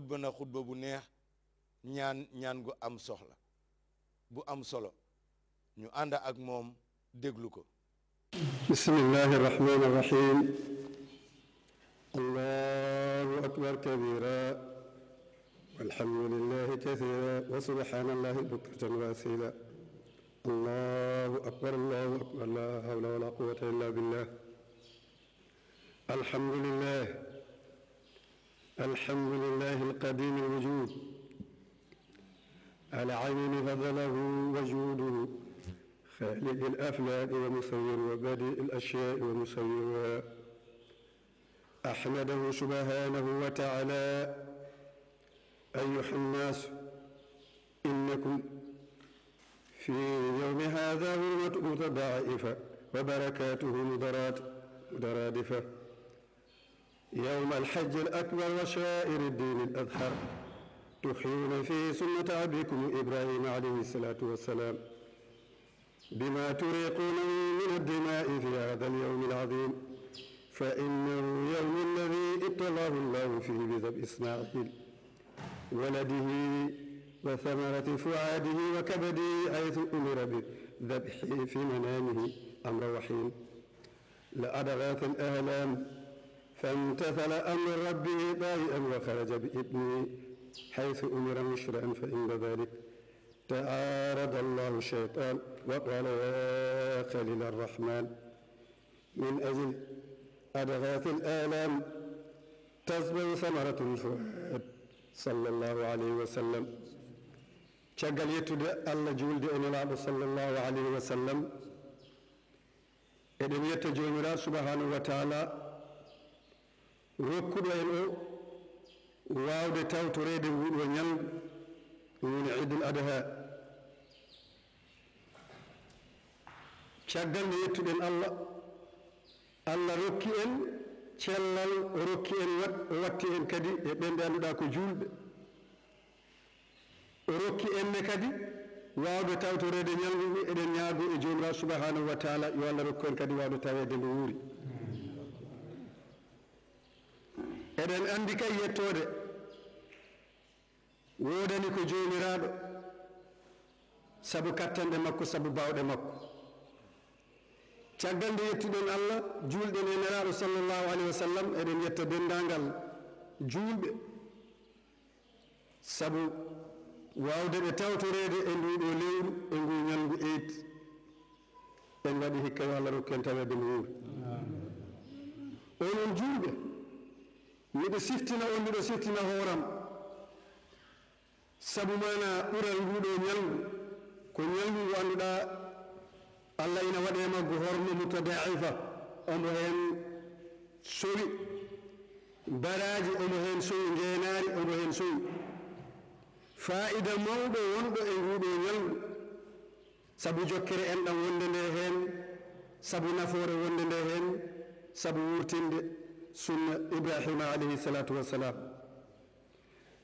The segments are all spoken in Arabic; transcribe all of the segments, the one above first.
xutba bu neex ñaan ñaan gu am soxla bu am solo. Ñu ànd ak moom déglu ko. بسم الله الرحمن الرحيم الله أكبر كبيرا والحمد لله كثيرا وسبحان الله بكرة وأصيلا الله أكبر الله أكبر لا حول ولا قوة إلا بالله الحمد لله القديم الوجود على عين فضله وجوده خالق الأفلاك ومصور وبديء الأشياء ومصورها أحمده سبحانه وتعالى أيها الناس إنكم في يوم هذا هرمة متضاعفة وبركاته مترادفة يوم الحج الأكبر وشائر الدين الأظهر تحيون فيه سنة أبيكم إبراهيم عليه الصلاة والسلام. بما تريقون من الدماء في هذا اليوم العظيم فإنه يوم الذي ابتلاه الله فيه بذبح إسماعيل ولده وثمرة فؤاده وكبده حيث أمر بذبحه في منامه أمر وحيم. لأدغاث الآلام فامتثل أمر ربه طائعا وخرج بابنه حيث أمر مشرعا فإن ذلك. تعارض الله الشيطان وقال يا خليل الرحمن من أجل أدغاث الآلام تصبر ثمرة الفؤاد. صلى الله عليه وسلم. caggal yettude allah julde e nelaaɗo sallllahu alayhi wa sallam eɗen yetta joomiraaɗo subahanahu rokkuɗo en o waawde tawtoreede nguɗo e ñalngu ɗum woni idul adaha caggal nde yettuɗen allah allah rokki en cellal o rokki en o watti en kadi e ɓen ɓe annduɗaa ko julɓe o rokki enne kadi waawde tawtoreede ñalgu ngu eɗen ñaago e joomiraaɗo subahanahu wa taala yo allah rokku en kadi waawde taweede nde wuuri. Eɗen anndi kay yettoode woodani ko joomiraaɗo sabu kattanɗe makko sabu baawɗe makko. Caggal nde yettuɗen allah juulɗen e nelaaɗo sallllahu alayhi wa sallam eɗen yetta denndaangal juulɓe sabu waawde ɓe tawtoreede e nduuɗo lewru e ngu ñalngu eid en waɗi hikka yo allah rokku en taweede mo wuuri onon juulɓe miɗo siftina on miɗo siftina hooram. Sabu mana ɓural nguɗo ñalngu ko ñalngu ngu annduɗa allah ina waɗe maggo horno mutadaifa omo heen sowi. Baraji omo heen sowi ngeenaari omo heen sowi. Faida mawɗo wonɗo e nguɗo ñalngu sabu jokkere en ɗam wonde nde heen sabu nafoore wonde nde heen sabu wurtinde sunna ibrahima alayhi salatu wassalam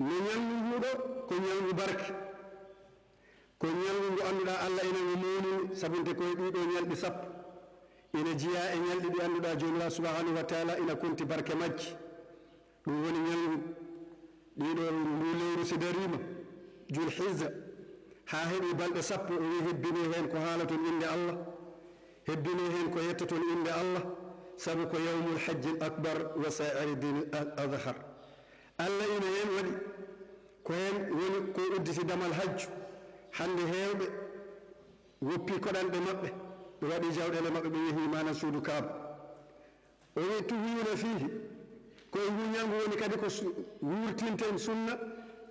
no ñalngu nguɗo ko ñalngu barke ko ñalngu ngu annduɗa allah ina ngo mawnini sabunte koye ɗiɗo ñalɗi sappo ina jiya e ñalɗi ɗi annduɗa jomira subhanahu wa taala ina konti barke majji ɗum woni ñalngu ɗiɗo ndu lewru si darima jul hisa ha heeɓi balɗe sappo o wi hebbini hen ko haalaton inde allah hebbini hen ko yettaton inde allah سبق يوم الحج الأكبر وسائر الدين الأظهر. ألا ينين ولي. كوين ولي كو أدس دم الحج. حند هيرب وبي كران بمقب ودي جاود إلى مقب به ما نسود كاب. ولي تهيون فيه. كوين ينين ولي كدك ورتين تين سنة.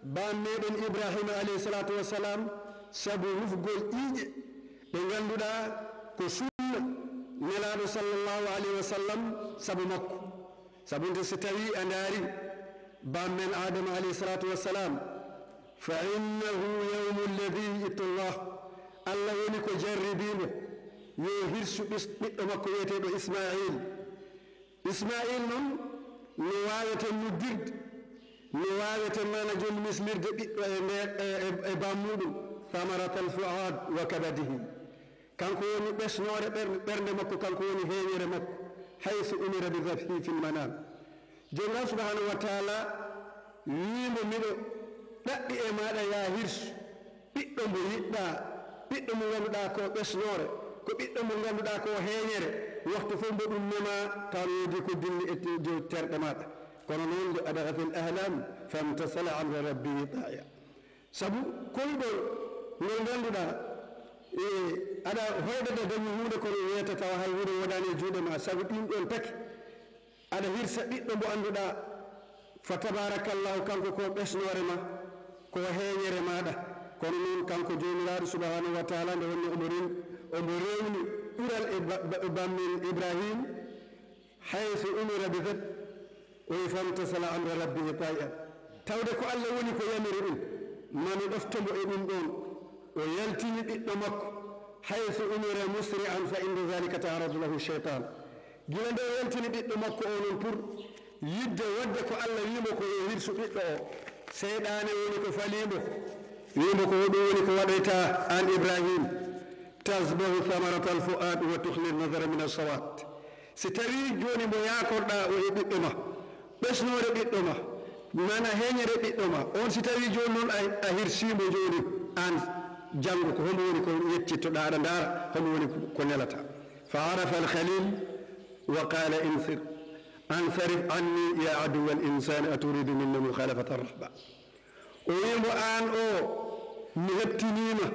بان ميدن إبراهيم عليه الصلاة والسلام. سبو رفقو الإيج بنغندو دا كسود nelaɗo sallllahu alayhi wa sallam sabu makko sabu nde so tawi a ndaari bam men adama alayhi salatu wassalam fa innahu yawmu alladi ittullah allah woni ko jarribimo yo hirsu ɓiɗɗo makko wiyeteɗo ismail ismail noon no waweten noddirde no waweten mana joni mislirde ɓiɗɗo e e bammuɗum thamaratal fuad wa kabadihi كانكو وني بس نور بر بر نمكو كانكو وني هي نيرمك حيث أمر بذبحه في المنام جل سبحانه وتعالى نيمو ميدو دا إما دا يا هيرس بيتو مو يدا بيتو بس نور كو بيتو هي نير وقت فوم بو نيما تارو ديكو دين اتي جو تير في الاهلام فامتصل على ربي طايا سبو كل دو نون غامدا e aɗa hoydata dañi hunde kono wiyata tawa hay hunde wonani e juuɗe ma saabu ɗin ɗon taki aɗa hirsa ɓiɗɗo mo annduɗa fa tabarakallahu kanko ko ɓesnore ma ko heeñere maɗa kono noon kanko jomiraɗo subahanahu wa taala nde wonno omo rewni omo rewni ɓural e bammin ibrahim hayso umira bi dat o wi famtasala amra rabbihi tawi e an tawde ko allah woni ko yamiri ɗum mami ɗoftomo e ɗum ɗon. ويلتني بإدمك حيث أمر مسرعا فإن ذلك تعرض له الشيطان. جل ده يلتني بإدمك أول البر يد ودك ألا يمك ويهير سبيته سيدان ولك فليمك يمك ودولك وديتا عن إبراهيم. تزبغ ثمرة الفؤاد وتخلي النظر من الصوات. ستري جوني مياكور دا ويبئتما بس نور بئتما مانا هيني ربئتما أون ستري جوني اهير سيمو جوني جنگ كو هم وني كو يتيتو دار دار هم وني كو نلتا فعرف الخليل وقال انصر. انصرف عني يا عدو الإنسان أتريد مني مخالفة الرحبه ويمو آن أو نهتنيما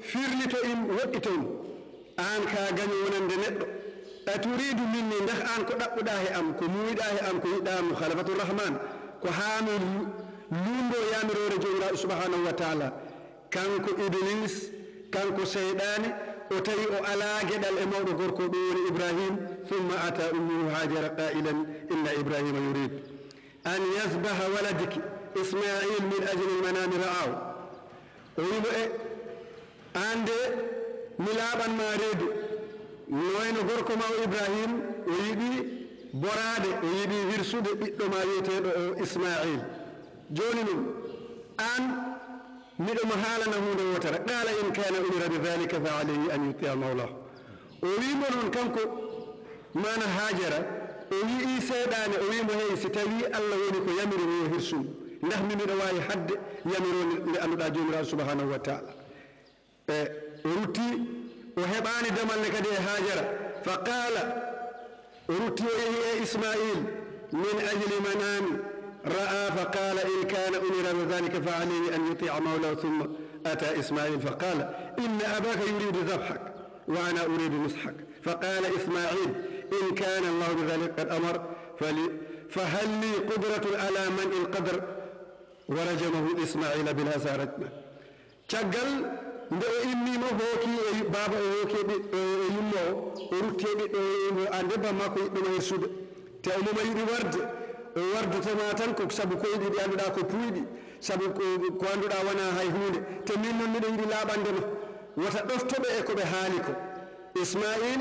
فيرلتو إن وقتو آن كا غني ونن أتريد مني نخ آن كو دابو داهي أم كو موي داهي أم كو يدا مخالفة الرحمن. كو حامل لوندو يامرو رجو سبحانه وتعالى. Kanko iblis kanko seyɗani o tawi o ala gueɗal e mawɗo gorko ɗum woni ibrahim thumma ata ummuhu hajara qailan inna ibrahima yurid an yasbaha waladiki ismail min ajli lmanami ra'aw o wimo e an de mi laaɓanma reedu noyno gorko ma o ibrahim o yiɗi borade o yiɗi hirsude ɓiɗɗo ma wiyeteɗo o ismail joni noon an ميدو ما حالا نهود وتر قال إن كان أمر بذلك فعليه أن يطيع مولاه. أولي منهم كمكو ما نهاجر أولي إيسا دان أولي مهي ستالي الله ونكو يمر ويهرسون نحن من رواي حد يمر لأن الأجوم الله سبحانه وتعالى. أه، أولي وهباني دمال لكدي هاجر فقال أولي إسماعيل من أجل منامي. رأى فقال إن كان أمر بذلك فعليه أن يطيع مولاه ثم أتى إسماعيل فقال إن أباك يريد ذبحك وأنا أريد نصحك. فقال إسماعيل إن كان الله بذلك قد أمر فلي فهل لي قدرة على منع القدر؟ ورجمه إسماعيل بالهزا رجمة تقل nde o immima hooki e baaba o hooki e yummo o o rutti e ɓiɗɗo o ande bamma ko yiɗɗoma hirsude te o moma yiɗi warde o wardetema tan ko sabu koyɗi ɗi annduɗa ko puyɗi sabu ko annduɗa wona hay hunde te min noon miɗo yiɗi laaɓandema wota ɗoftoɓe e koɓe haali ko ismail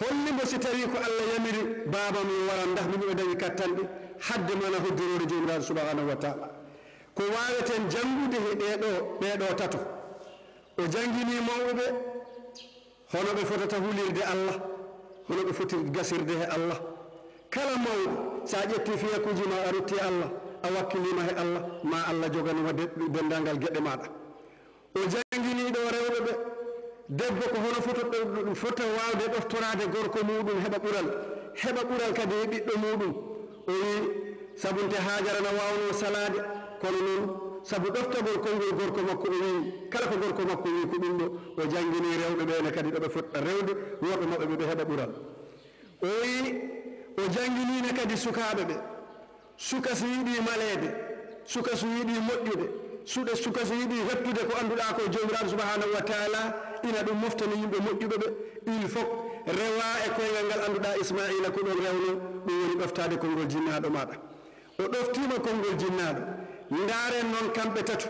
hollimo si tawi ko allah yamiri baaba mum waran dah mimiɗo dañi kattanɗe hadde mana hoddirode jomiraɗo subhanahu wa taala ko waweten jangude he ɗeɗo ɓeɗo tato o jangini mawɓeɓe hono ɓe fotata hulirde allah hono ɓe foti gasirde he allah kala mawɗo sa ƴetti fiyakuji ma a rutti allah a wakkilima he allah ma allah joganima dendagal gueɗe maɗa o janginiɗo rewɓe ɓe debbo ko hono foto fota wawde ɗoftorade gorko muɗum heɓa ɓural heɓa ɓural kadi e ɓiɗɗo muɗum o wi sabunte hajarana wawno salade kono noon sabu ɗoftagol konngol gorko makko o wi kala ko gorko makko wi ko ɗum ɗo o jangini rewɓe ɓene kadi ɗoɓe fotta rewde worɓe maɓɓe ɓe ɓe heɓa ɓural o wi o janginina kadi sukaɓe ɓe suka so yiɗi malede suka so yiɗi moƴƴude suɗe suka so yiɗi heptude ko annduɗa ko jomiraɗo subhanahu wa taala ina ɗum moftani yimɓe moƴƴuɓe ɓe il faut rewa e koyngal ngal annduɗa ismaila ko ɗon rewno ɗum woni ɗoftade konngol jinnaɗo maɗa o ɗoftima konngol jinnaɗo ndaren noon kamɓe tatu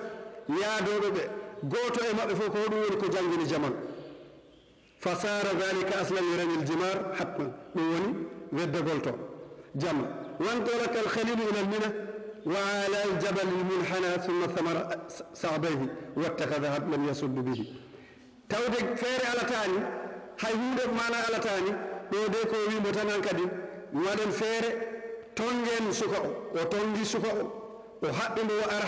yaadoɓe ɓe goto e maɓɓe fof ko hoɗum woni ko jangini jaman fa sara dalika aslan liramil jimar hatman ɗum woni ودغولتو جمع. وانطلق الخليل إلى المنى وعلى الجبل المنحنى ثم ثمر صعبيه واتخذها من يصد به. تودك فير على تاني. هاي هودك مانا على تاني. بودك وين بوتانان كدي. وادن فير تونجين سكو وتونجي سكو وحقن وأرح